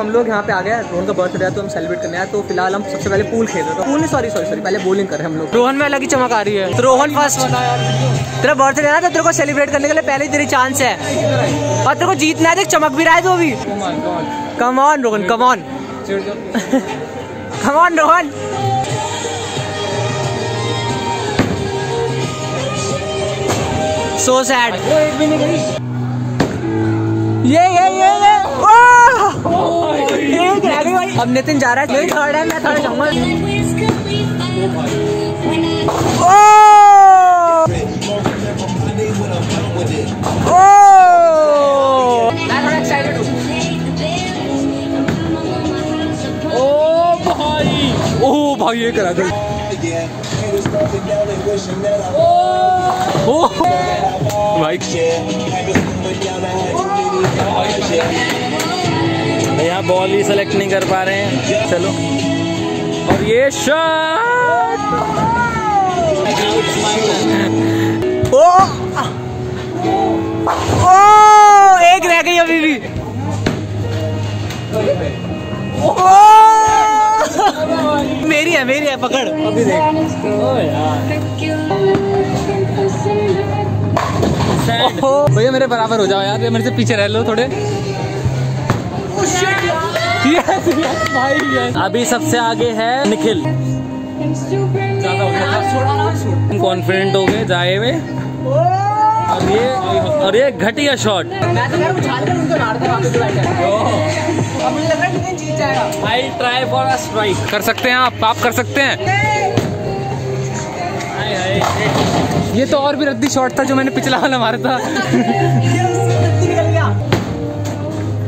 हम लोग यहाँ पे आ गए रोहन का बर्थडे है तो हम सेलिब्रेट करने आए तो फ़िलहाल हम सबसे पहले पूल खेल रहे थे पूल सॉरी सॉरी सॉरी पहले बॉलिंग कर रहे हैं हम लोग। रोहन में अलग ही चमक आ रही है। तो रोहन फ़र्स्ट तेरा बर्थडे है ना तो तेरे को सेलिब्रेट करने के लिए पहले ही तेरी चांस है। और तेरे को जीतना है चमक भी रहा है तो अभी। Come on Rohan come on come on Rohan. So sad ये ये ये ये ओह! एक रह गई भाई अब नितिन जा रहा है मेरी थर्ड है मैं थर्ड जाऊँगा! मैं थोड़ा हूँ। ओ भाई! ओ भाई ये करा दे। ओ! भाई। बॉल ही सेलेक्ट नहीं कर पा रहे हैं। चलो। और ये शॉट ओह! ओह! एक रह गई अभी भी। ओह! मेरी है मेरी है पकड़। अभी देख। ओहो। भैया मेरे बराबर हो जाओ यार मेरे से पीछे रह लो थोड़े। Yes, yes, भाई yes. अभी सबसे आगे है निखिल। कॉन्फिडेंट हो गए जाए हुए। और ये और ये घटिया शॉट मैं तो यार उछाल कर उनको मार दूँगा आगे जो बैठे हैं। अब मुझे लग रहा है Nitin I try for a strike कर सकते हैं आप आप कर सकते हैं। ये तो और भी रद्दी शॉट था जो मैंने पिछला वाला मारा था।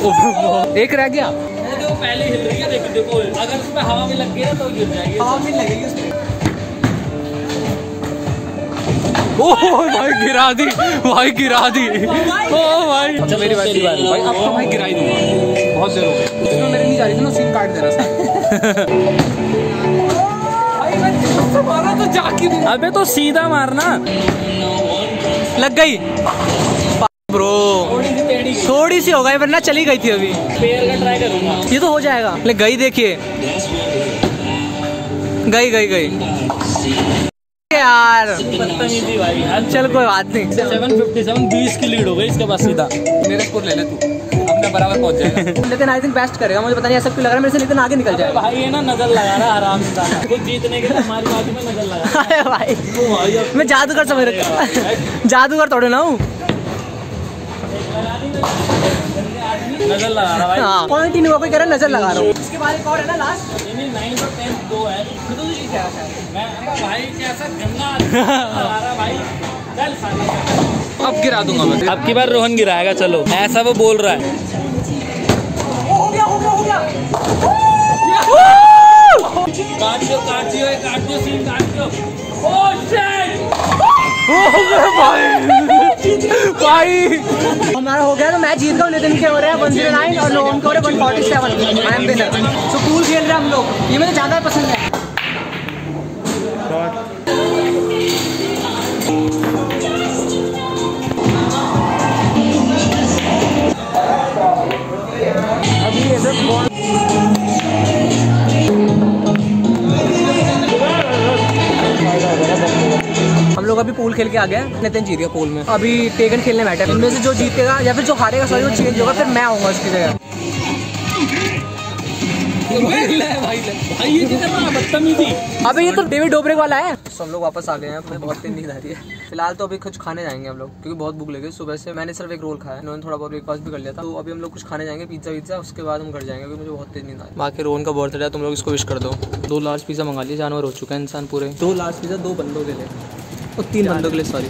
एक रह गया। देखो पहले हिल रही है देखो देखो अगर उसमें हवा में लग गया तो गिर जाएगी। हवा भी लगेगी उसमें। ओह भाई गिरा दी। भाई गिरा दी। ओ भाई। अच्छा मेरी बात मेरी बात भाई अब तो भाई गिरा ही दूँगा। बहुत देर हो गई। उसमें मेरे नहीं जा रही थी ना सीन काट दे रहा था। मारा तो जाके अबे तो सीधा मारना। लग गई। ब्रो थोड़ी सी हो गई वरना चली गई थी अभी। पेयर का ट्राई करूँगा। ये तो हो जाएगा। ले गई देखिए। गई गई गई। यार। चल कोई बात नहीं। सेवन फिफ्टी सेवन बीस की लीड हो गई इसके बाद सीधा। मेरे स्कोर ले ले तू। अपने बराबर पहुँच जाएगा। लेकिन आई थिंक बेस्ट करेगा। मुझे पता नहीं ऐसा क्यों लग रहा है मेरे से लेकिन आगे निकल जाएगा। भाई ये ना नज़र लगा रहा है आराम से। कुछ जीतने के लिए हमारी बाजू में नज़र लगा अरे भाई भाई मैं जादूगर समझ रखा जादूगर थोड़े ना हूँ। नज़र लगा रहा भाई। हाँ। पॉइंट ही नहीं हुआ कोई कह रहा नज़र लगा रहा हूँ। उसके बाद एक और है ना लास्ट और टेन दो है। तो तू जीत मैं भाई कैसा गंदा लगा रहा भाई? चल साले। अब गिरा दूँगा मैं। अब की बार रोहन गिराएगा चलो। ऐसा वो बोल रहा है। हो गया हो गया हो गया। काट दो काट दियो काट दियो सीन काट दियो ओ शिट भाई। हमारा हो गया तो मैं जीत गया नितिन के हो रहे हैं वन ज़ीरो नाइन और लोगों के हो रहे हैं one forty seven I am winner so cool खेल रहे हैं हम लोग। ये मुझे ज़्यादा पसंद है। खेल के आ गए हैं। नितिन जीत गया पूल में। अभी टेकन खेलने बैठे हैं। इनमें से जो जीतेगा या फिर जो हारेगा सॉरी वो चेंज होगा फिर मैं आऊँगा उसकी जगह। भाई ये अबे ये तो डेविड डोबरेक वाला है। सब लोग वापस आ गए हैं हमें बहुत तेज नींद आ रही है। फ़िलहाल तो अभी कुछ खाने जाएँगे हम लोग क्योंकि बहुत भूख लगी सुबह से मैंने सिर्फ़ एक रोल खाया इन्होंने थोड़ा बहुत ब्रेकफास्ट भी कर लिया था। तो अभी हम लोग कुछ खाने जाएँगे पिज्जा विज्जा उसके बाद हम घर जाएँगे क्योंकि मुझे बहुत तेज नींद आई बाकी रोहन का बर्थडे है तुम लोग इसको विश कर दो। दो लार्ज पिज्जा मंगा लिए जानवर हो चुका है इंसान पूरे। दो लार्ज पिज्जा दो बंदों के लिए। और तीन बंदों के लिए सॉरी